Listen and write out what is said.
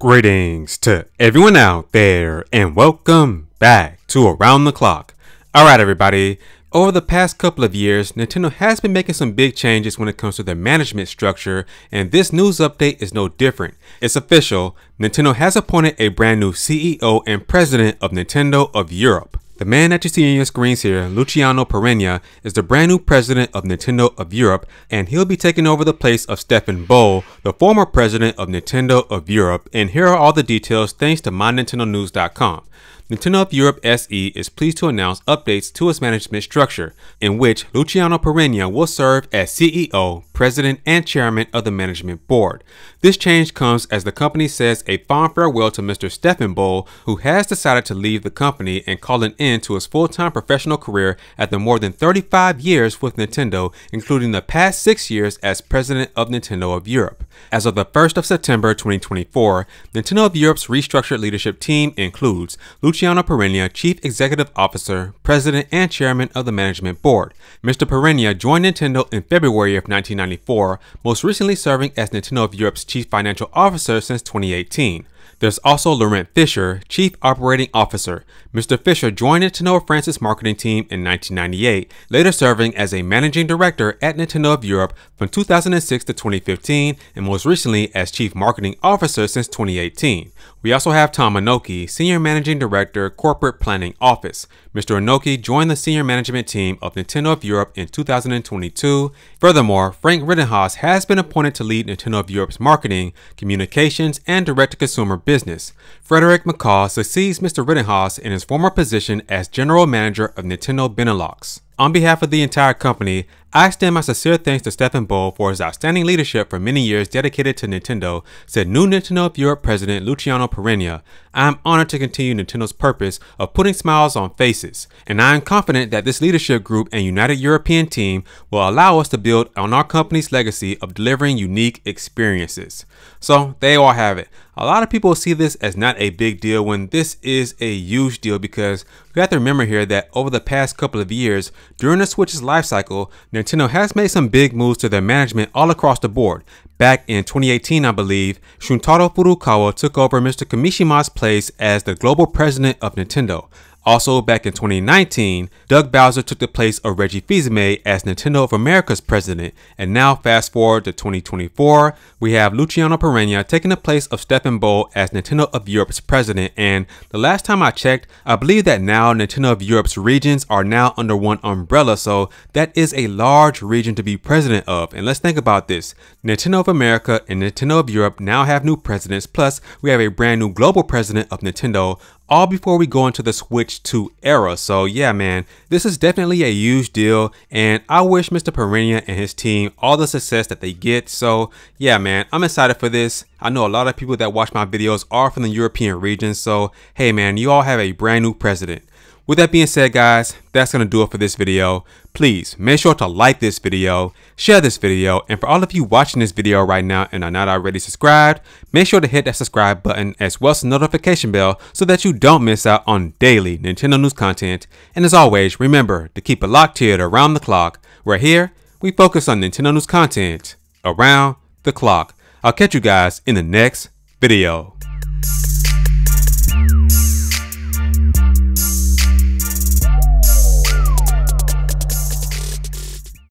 Greetings to everyone out there and welcome back to Around the Clock. Alright everybody, over the past couple of years, Nintendo has been making some big changes when it comes to their management structure and this news update is no different. It's official, Nintendo has appointed a brand new CEO and president of Nintendo of Europe. The man that you see on your screens here, Luciano Perena, is the brand new president of Nintendo of Europe, and he'll be taking over the place of Stephan Bole, the former president of Nintendo of Europe. And here are all the details thanks to MyNintendoNews.com. Nintendo of Europe SE is pleased to announce updates to its management structure, in which Luciano Perena will serve as CEO, president, and chairman of the management board. This change comes as the company says a fond farewell to Mr. Stephan Bole, who has decided to leave the company and call an end to his full-time professional career after more than 35 years with Nintendo, including the past six years as president of Nintendo of Europe. As of the 1st of September 2024, Nintendo of Europe's restructured leadership team includes Luciano Perena, Chief Executive Officer, President, and Chairman of the Management Board. Mr. Perena joined Nintendo in February of 1994, most recently serving as Nintendo of Europe's Chief Financial Officer since 2018. There's also Laurent Fischer, Chief Operating Officer. Mr. Fischer joined Nintendo of France's marketing team in 1998, later serving as a Managing Director at Nintendo of Europe from 2006 to 2015, and most recently as Chief Marketing Officer since 2018. We also have Tom Inoki, Senior Managing Director, Corporate Planning Office. Mr. Inoki joined the senior management team of Nintendo of Europe in 2022. Furthermore, Frank Rittenhouse has been appointed to lead Nintendo of Europe's marketing, communications, and direct-to-consumer business. Frederick McCall succeeds Mr. Rittenhouse in his former position as General Manager of Nintendo Benelux. On behalf of the entire company, I extend my sincere thanks to Stephan Bole for his outstanding leadership for many years dedicated to Nintendo, said new Nintendo of Europe President Luciano Perena. I am honored to continue Nintendo's purpose of putting smiles on faces, and I am confident that this leadership group and united European team will allow us to build on our company's legacy of delivering unique experiences. So, there you all have it. A lot of people see this as not a big deal when this is a huge deal because we have to remember here that over the past couple of years, during the Switch's life cycle, Nintendo has made some big moves to their management all across the board. Back in 2018, I believe, Shuntaro Furukawa took over Mr. Kimishima's place as the global president of Nintendo. Also, back in 2019, Doug Bowser took the place of Reggie Fils-Aimé as Nintendo of America's president. And now, fast forward to 2024, we have Luciano Perena taking the place of Stephan Bole as Nintendo of Europe's president. And the last time I checked, I believe that now Nintendo of Europe's regions are now under one umbrella. So that is a large region to be president of. And let's think about this. Nintendo of America and Nintendo of Europe now have new presidents. Plus, we have a brand new global president of Nintendo all before we go into the Switch 2 era. So yeah, man, this is definitely a huge deal and I wish Mr. Perena and his team all the success that they get. So yeah, man, I'm excited for this. I know a lot of people that watch my videos are from the European region. So hey, man, you all have a brand new president. With that being said, guys, that's going to do it for this video. Please make sure to like this video, share this video, and for all of you watching this video right now and are not already subscribed, make sure to hit that subscribe button as well as the notification bell so that you don't miss out on daily Nintendo news content. And as always, remember to keep it locked here at around the clock. Right here, we focus on Nintendo news content around the clock. I'll catch you guys in the next video.